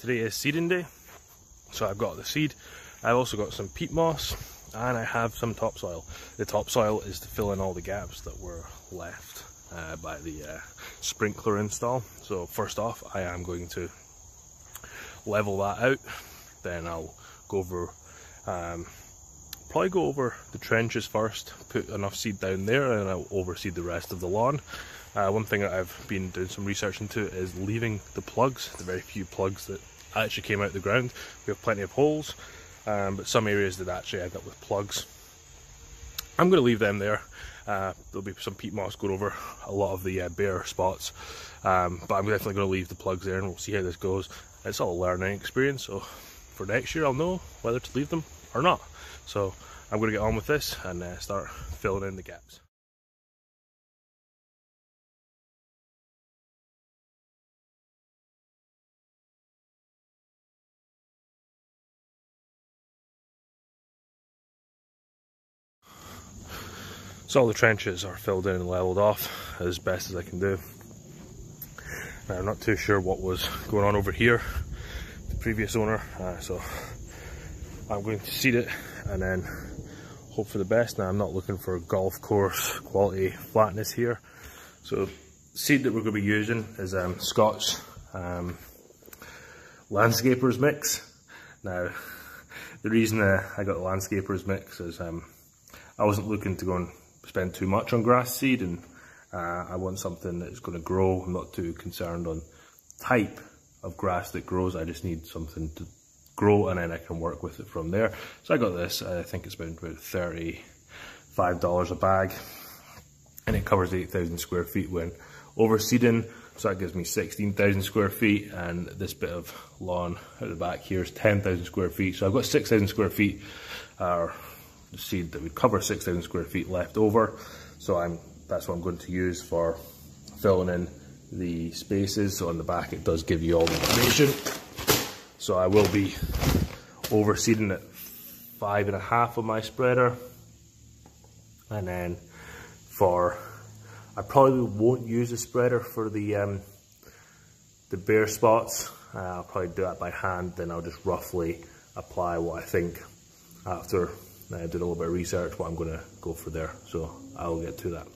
Today is seeding day, so I've got the seed. I've also got some peat moss and I have some topsoil. The topsoil is to fill in all the gaps that were left uh, by the uh, sprinkler install. So first off, I am going to level that out. Then I'll go over, um, probably go over the trenches first, put enough seed down there, and I'll overseed the rest of the lawn. Uh, one thing that I've been doing some research into is leaving the plugs, the very few plugs that actually came out of the ground. We have plenty of holes, um, but some areas did actually end up with plugs. I'm going to leave them there. Uh, there'll be some peat moss going over a lot of the uh, bare spots, um, but I'm definitely going to leave the plugs there and we'll see how this goes. It's all a learning experience, so for next year I'll know whether to leave them or not. So I'm going to get on with this and uh, start filling in the gaps. So all the trenches are filled in and leveled off as best as I can do. Now, I'm not too sure what was going on over here, the previous owner, uh, so I'm going to seed it and then hope for the best. Now I'm not looking for golf course quality flatness here. So seed that we're going to be using is um, Scotts um, Landscapers Mix. Now the reason uh, I got the Landscapers Mix is um, I wasn't looking to go and spend too much on grass seed and uh, I want something that's going to grow. I'm not too concerned on type of grass that grows. I just need something to grow and then I can work with it from there. So I got this, I think it's been about $35 a bag and it covers 8,000 square feet when overseeding. So that gives me 16,000 square feet and this bit of lawn at the back here is 10,000 square feet. So I've got 6,000 square feet uh, seed that would cover 6,000 square feet left over. So I'm that's what I'm going to use for filling in the spaces. So on the back it does give you all the information. So I will be overseeding at five and a half of my spreader. And then for, I probably won't use the spreader for the um, the bare spots. Uh, I'll probably do that by hand, then I'll just roughly apply what I think after I did a little bit of research what I'm going to go for there. So I'll get to that.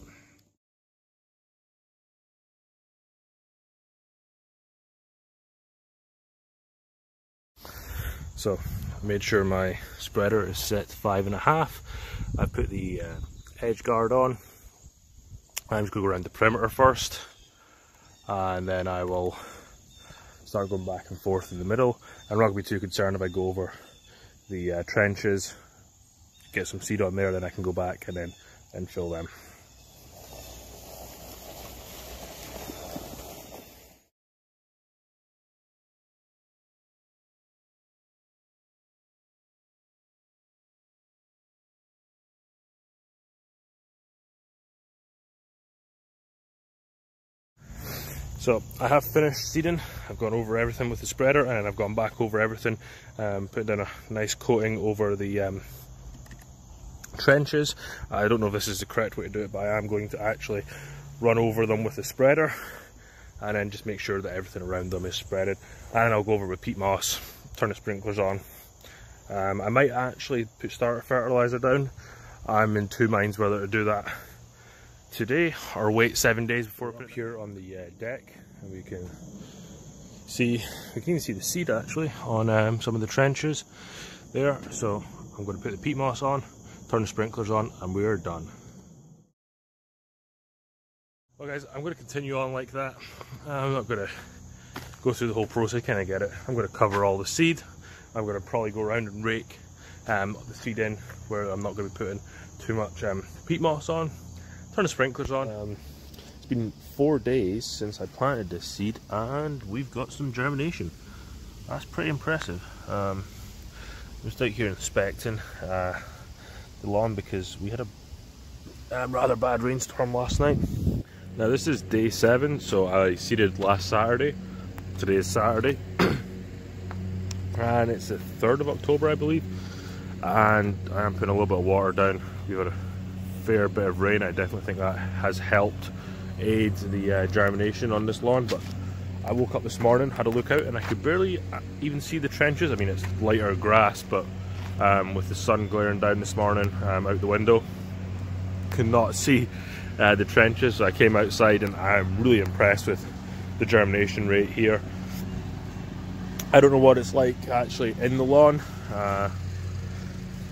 So I made sure my spreader is set five and a half. I put the uh, edge guard on. I'm just going to go around the perimeter first and then I will start going back and forth in the middle. I'm not going to be too concerned if I go over the uh, trenches get some seed on there, then I can go back and then and fill them. So I have finished seeding, I've gone over everything with the spreader and I've gone back over everything, um, put down a nice coating over the um, trenches. I don't know if this is the correct way to do it, but I am going to actually run over them with a spreader and then just make sure that everything around them is spreaded. And I'll go over with peat moss, turn the sprinklers on. Um, I might actually put starter fertilizer down. I'm in two minds whether to do that today or wait seven days before put here on the uh, deck. And we can see, we can see the seed actually on um, some of the trenches there. So I'm going to put the peat moss on turn the sprinklers on, and we're done. Well guys, I'm going to continue on like that. I'm not going to go through the whole process, kind of get it. I'm going to cover all the seed. I'm going to probably go around and rake um, the seed in where I'm not going to be putting too much um, peat moss on. Turn the sprinklers on. Um, it's been four days since I planted this seed and we've got some germination. That's pretty impressive. Um, just out here inspecting. Uh, the lawn because we had a um, rather bad rainstorm last night. Now this is day seven, so I seeded last Saturday. Today is Saturday. and it's the 3rd of October, I believe. And I am putting a little bit of water down. We've had a fair bit of rain. I definitely think that has helped aid the uh, germination on this lawn, but I woke up this morning, had a look out, and I could barely even see the trenches. I mean, it's lighter grass, but um, with the sun glaring down this morning um, out the window, could not see uh, the trenches. So I came outside, and I'm really impressed with the germination rate here. I don't know what it's like actually in the lawn. Uh,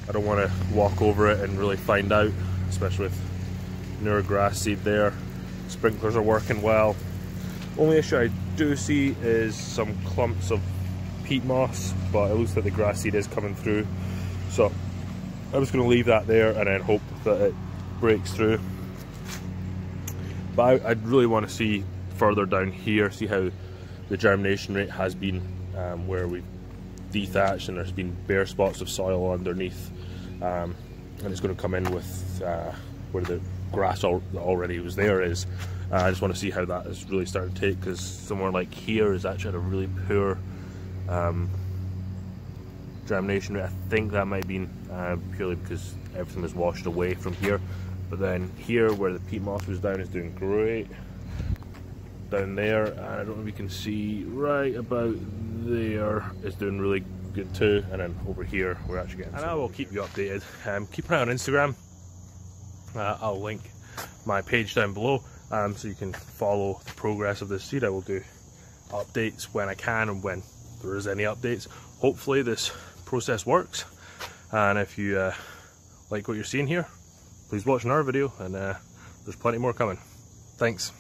I don't want to walk over it and really find out, especially with newer grass seed there. Sprinklers are working well. Only issue I do see is some clumps of peat moss, but it looks like the grass seed is coming through. So I'm just going to leave that there and then hope that it breaks through. But I, would really want to see further down here, see how the germination rate has been, um, where we've dethatched and there's been bare spots of soil underneath. Um, and it's going to come in with uh, where the grass al already was there is. Uh, I just want to see how that is really starting to take because somewhere like here is actually at a really poor um, germination rate. I think that might be uh, purely because everything was washed away from here. But then here where the peat moss was down is doing great. Down there, and I don't know if you can see right about there is doing really good too. And then over here we're actually getting. And I will keep you updated. Um, keep an eye on Instagram uh, I'll link my page down below um, so you can follow the progress of this seed. I will do updates when I can and when there is any updates. Hopefully this process works and if you uh, like what you're seeing here, please watch another video and uh, there's plenty more coming. Thanks.